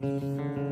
Bye.